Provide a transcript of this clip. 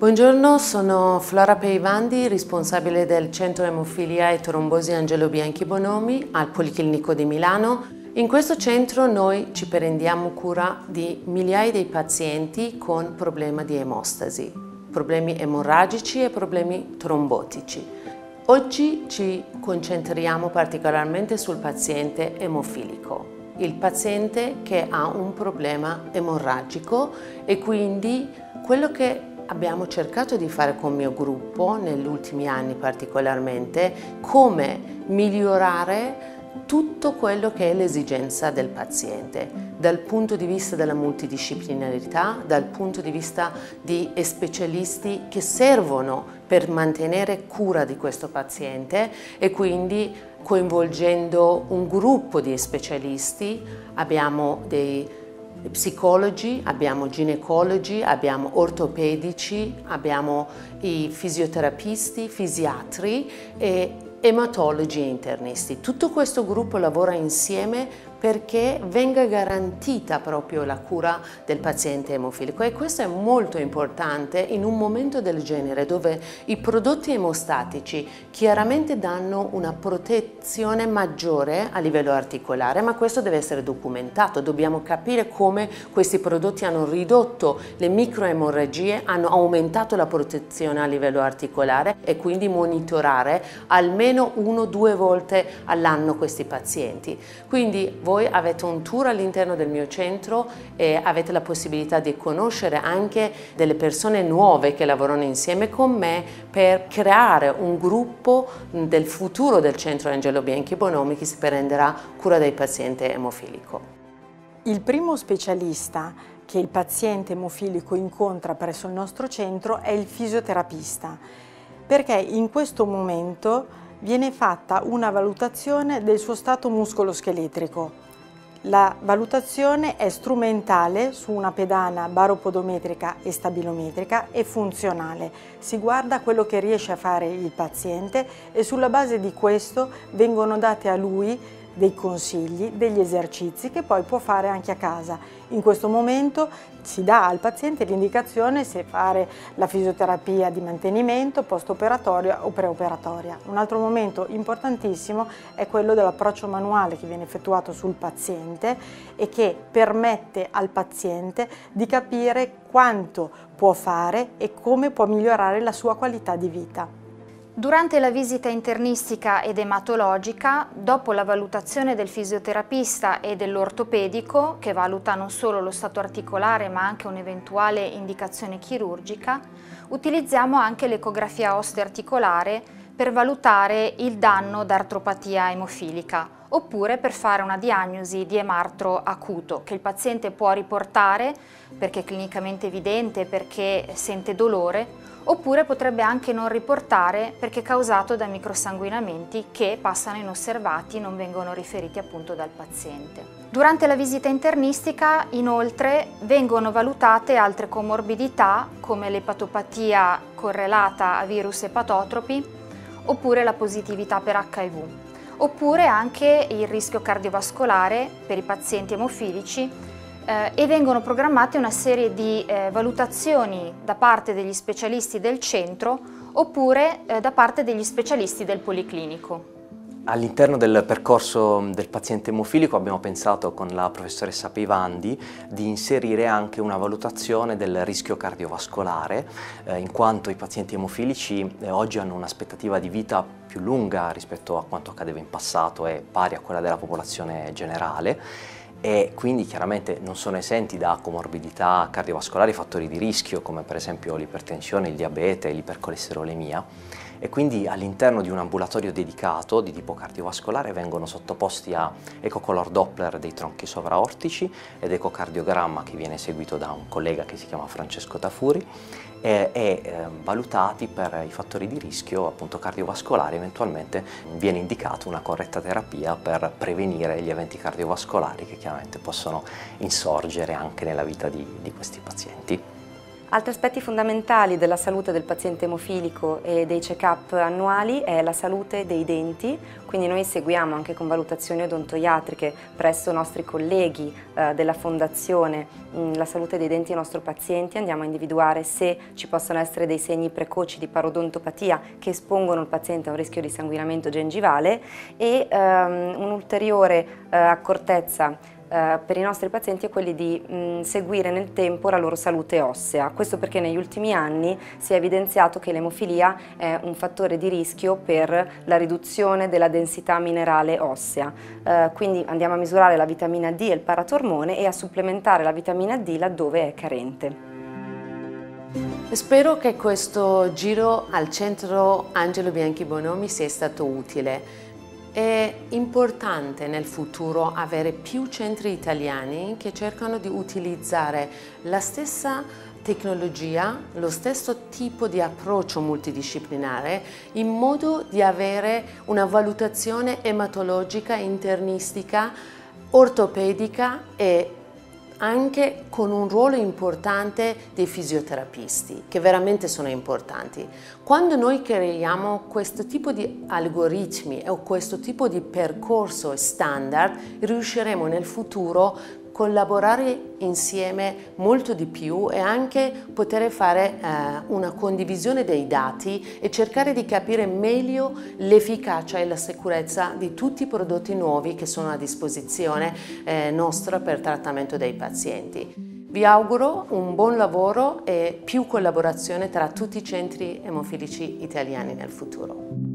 Buongiorno, sono Flora Peivandi, responsabile del Centro Emofilia e Trombosi Angelo Bianchi Bonomi al Policlinico di Milano. In questo centro noi ci prendiamo cura di migliaia di pazienti con problemi di emostasi, problemi emorragici e problemi trombotici. Oggi ci concentriamo particolarmente sul paziente emofilico il paziente che ha un problema emorragico e quindi quello che abbiamo cercato di fare con il mio gruppo negli ultimi anni particolarmente come migliorare tutto quello che è l'esigenza del paziente, dal punto di vista della multidisciplinarità, dal punto di vista di specialisti che servono per mantenere cura di questo paziente e quindi coinvolgendo un gruppo di specialisti, abbiamo dei psicologi, abbiamo ginecologi, abbiamo ortopedici, abbiamo i fisioterapisti, fisiatri e ematologi e internisti. Tutto questo gruppo lavora insieme perché venga garantita proprio la cura del paziente emofilico e questo è molto importante in un momento del genere dove i prodotti emostatici chiaramente danno una protezione maggiore a livello articolare ma questo deve essere documentato, dobbiamo capire come questi prodotti hanno ridotto le microemorragie, hanno aumentato la protezione a livello articolare e quindi monitorare almeno uno o due volte all'anno questi pazienti. Quindi voi avete un tour all'interno del mio centro e avete la possibilità di conoscere anche delle persone nuove che lavorano insieme con me per creare un gruppo del futuro del centro Angelo Bianchi Bonomi che si prenderà cura del paziente emofilico. Il primo specialista che il paziente emofilico incontra presso il nostro centro è il fisioterapista perché in questo momento viene fatta una valutazione del suo stato muscoloscheletrico. La valutazione è strumentale su una pedana baropodometrica e stabilometrica e funzionale. Si guarda quello che riesce a fare il paziente e sulla base di questo vengono date a lui dei consigli, degli esercizi che poi può fare anche a casa. In questo momento si dà al paziente l'indicazione se fare la fisioterapia di mantenimento, post-operatoria o preoperatoria. Un altro momento importantissimo è quello dell'approccio manuale che viene effettuato sul paziente e che permette al paziente di capire quanto può fare e come può migliorare la sua qualità di vita. Durante la visita internistica ed ematologica, dopo la valutazione del fisioterapista e dell'ortopedico, che valuta non solo lo stato articolare ma anche un'eventuale indicazione chirurgica, utilizziamo anche l'ecografia osteoarticolare per valutare il danno da artropatia emofilica oppure per fare una diagnosi di emartro acuto che il paziente può riportare perché è clinicamente evidente, perché sente dolore oppure potrebbe anche non riportare perché causato da microsanguinamenti che passano inosservati e non vengono riferiti appunto dal paziente. Durante la visita internistica inoltre vengono valutate altre comorbidità come l'epatopatia correlata a virus epatotropi oppure la positività per HIV, oppure anche il rischio cardiovascolare per i pazienti emofilici eh, e vengono programmate una serie di eh, valutazioni da parte degli specialisti del centro oppure eh, da parte degli specialisti del policlinico. All'interno del percorso del paziente emofilico abbiamo pensato con la professoressa Peivandi di inserire anche una valutazione del rischio cardiovascolare eh, in quanto i pazienti emofilici eh, oggi hanno un'aspettativa di vita più lunga rispetto a quanto accadeva in passato e pari a quella della popolazione generale. E quindi chiaramente non sono esenti da comorbidità cardiovascolari, fattori di rischio come per esempio l'ipertensione, il diabete, l'ipercolesterolemia e quindi all'interno di un ambulatorio dedicato di tipo cardiovascolare vengono sottoposti a ecocolor Doppler dei tronchi sovraortici ed ecocardiogramma che viene eseguito da un collega che si chiama Francesco Tafuri e, e eh, valutati per i fattori di rischio appunto cardiovascolari eventualmente viene indicata una corretta terapia per prevenire gli eventi cardiovascolari che chiaramente possono insorgere anche nella vita di, di questi pazienti. Altri aspetti fondamentali della salute del paziente emofilico e dei check-up annuali è la salute dei denti, quindi noi seguiamo anche con valutazioni odontoiatriche presso i nostri colleghi eh, della fondazione mm, la salute dei denti dei nostri pazienti, andiamo a individuare se ci possono essere dei segni precoci di parodontopatia che espongono il paziente a un rischio di sanguinamento gengivale e ehm, un'ulteriore eh, accortezza eh, per i nostri pazienti è quelli di mh, seguire nel tempo la loro salute ossea. Questo perché negli ultimi anni si è evidenziato che l'emofilia è un fattore di rischio per la riduzione della densità minerale ossea. Eh, quindi andiamo a misurare la vitamina D e il paratormone e a supplementare la vitamina D laddove è carente. Spero che questo giro al centro Angelo Bianchi Bonomi sia stato utile. È importante nel futuro avere più centri italiani che cercano di utilizzare la stessa tecnologia, lo stesso tipo di approccio multidisciplinare in modo di avere una valutazione ematologica, internistica, ortopedica e anche con un ruolo importante dei fisioterapisti, che veramente sono importanti. Quando noi creiamo questo tipo di algoritmi o questo tipo di percorso standard, riusciremo nel futuro collaborare insieme molto di più e anche poter fare eh, una condivisione dei dati e cercare di capire meglio l'efficacia e la sicurezza di tutti i prodotti nuovi che sono a disposizione eh, nostra per trattamento dei pazienti. Vi auguro un buon lavoro e più collaborazione tra tutti i centri emofilici italiani nel futuro.